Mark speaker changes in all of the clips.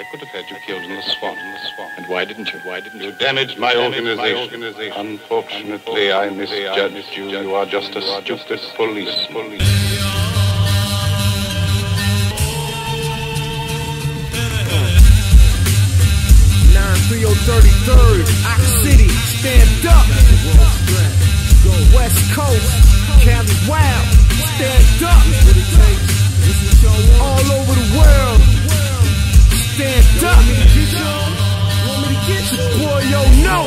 Speaker 1: I could have had you killed in the swamp. In the swamp. And why didn't you? Why didn't you? You damaged my organization. Unfortunately, I misjudged you. You are just a stupid police. Police.
Speaker 2: Trio 33rd, Ox City, stand up. West Coast, Cali Wild, stand up. All over the world, stand up. Boy, yo, no.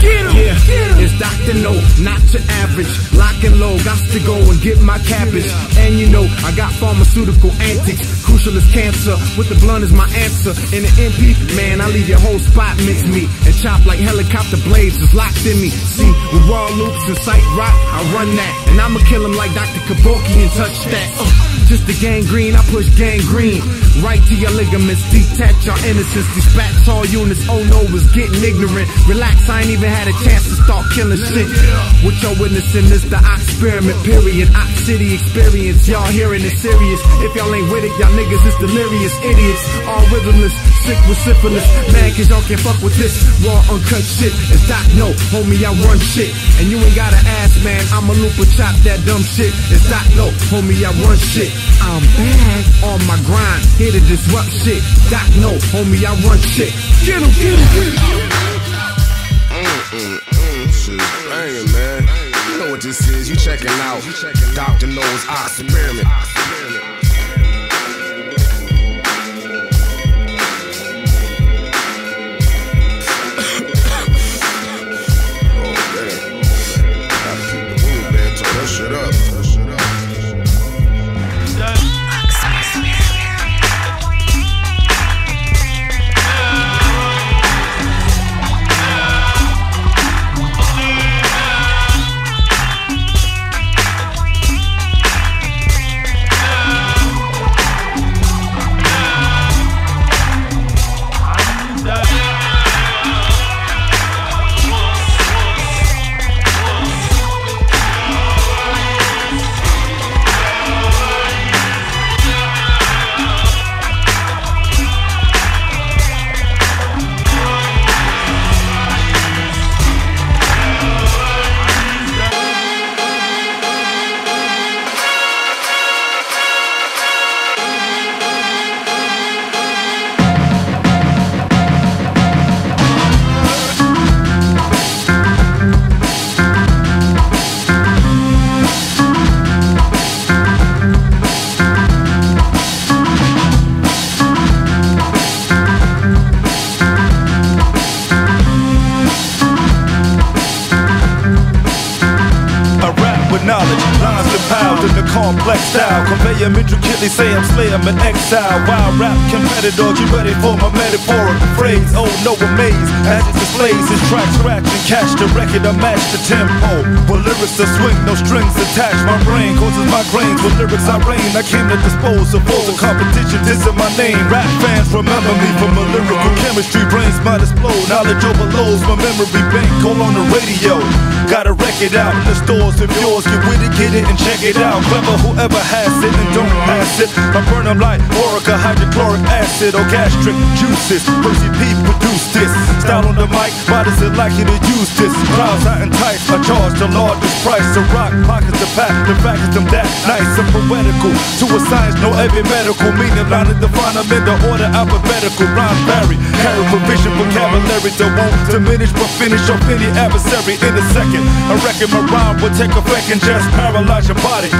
Speaker 2: Get him,
Speaker 3: Yeah,
Speaker 2: get him.
Speaker 3: it's Dr. No, not your average. Lock and low, got to go and get my cabbage. And you know, I got pharmaceutical antics. Crucial as cancer, with the blunt is my answer. In the MP, man, I leave your whole spot mince meat. And chop like helicopter blades is locked in me. See, with raw loops and sight rock, I run that. And I'ma kill him like Dr. Kabuki and touch that. Uh, just the gangrene, I push gangrene. Right to your ligaments, detach your innocence. Dispatch all units, oh no, was getting ignorant. Relax, I ain't even had a chance to start killing shit. What y'all witnessing is the experiment, period. Ox City experience, y'all hearing it serious. If y'all ain't with it, y'all niggas is delirious idiots. All rhythmless, sick with syphilis. Man, cause y'all can't fuck with this raw, uncut shit. It's Doc No, homie, I run shit. And you ain't gotta ask, man, I'm a looper, chop that dumb shit. It's Doc No, homie, I run shit. I'm back on my grind, here to disrupt shit. Doc No, homie, I run shit. Get him, get him, get him.
Speaker 4: Mm, shit, banging, man. You know what this is. You checking out Dr. No's Ox
Speaker 5: with knowledge, lines compiled in the complex style. Convey 'em intricately, say I'm slay 'em in exile. Wild rap competitor, you ready for my metaphorical phrase. Oh, no amaze, as it displays his track scratch and catch the record. I match the tempo. With lyrics to swing, no strings attached. My brain causes migraines. With lyrics I reign, I came to dispose of all the competition. This is my name. Rap fans remember me from a lyrical chemistry. Brains might explode, knowledge overloads. My memory bank Call on the radio. Got a record out in the stores if yours. Get with it, get it, and check it out. Clever whoever has it and don't pass it. I burn them like Orica, hydrochloric acid or gastric juices. Percy P produced this. Style on the mic, why does it like you to use this? Out and tight, I charge the largest price. To rock, pockets to pack, the fact is them that nice and poetical. To a science, no every medical meaning. Line to define them in the order alphabetical. Rhyme vary, carry provision, vocabulary that won't diminish but finish off any adversary in a second. I reckon my rhyme will take effect and just paralyze your body.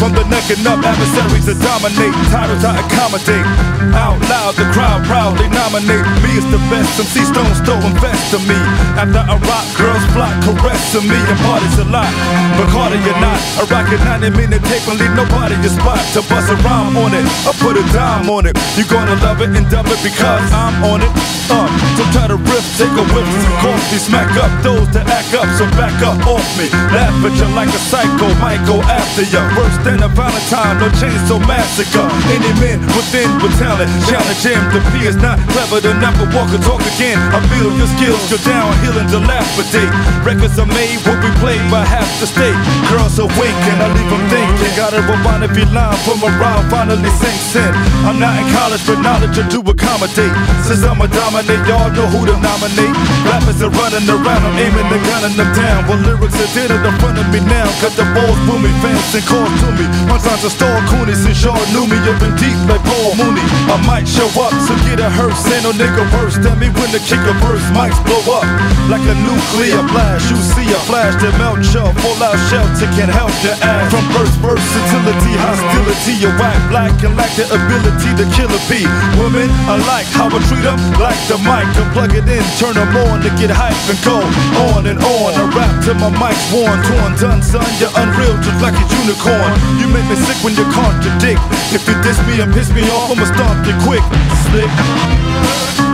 Speaker 5: From the neck and up, adversaries to dominate, titles I accommodate. Out loud, the crowd proudly nominate me as the best. Some sea stones throw invest to me. After I rock, girls flock caressing me and parties a lot. But Carter, you're not. I rock a 90 minute tape and leave nobody your spot to bust a rhyme on it. I put a dime on it. You're gonna love it and dub it because I'm on it. Uh, so try to riff, take a whiff, some coffee, smack up those that act up, so back up off me. Laugh at you like a psycho, might go after you. Worse than a Valentine, no chainsaw massacre. Any man within with talent, challenge him. The P is not clever, to never walk or talk again. I feel your skills go downhill and dilapidate. Records are made, what we play by half the state. Girls awake and I leave them thinking. Gotta rewind every line from a rhyme finally sinks in. I'm not in college, but knowledge to accommodate. Since I'ma dominate, y'all know who to nominate. Rappers are running around, I'm aiming the gun and them down. Well, lyrics are dead in front of me now. Cut the balls booming, fans and calls to me. One time's a star, Cooney, since y'all knew me. Up in deep like Paul Mooney. I might show up, so get a hearse. Ain't no nigga worse than me when the kick a verse. Blow up like a nuclear blast. You see a flash that melt your full out shelter can help your ass. From birth, versatility, hostility, you white, black and lack the ability to kill a bee. Women, I like how I treat them like the mic. And plug it in, turn them on to get hype and go on and on. I rap till my mic's worn, torn, done, son. You're unreal, just like a unicorn. You make me sick when you contradict. If you diss me and piss me off, I'ma stomp you quick. Slick.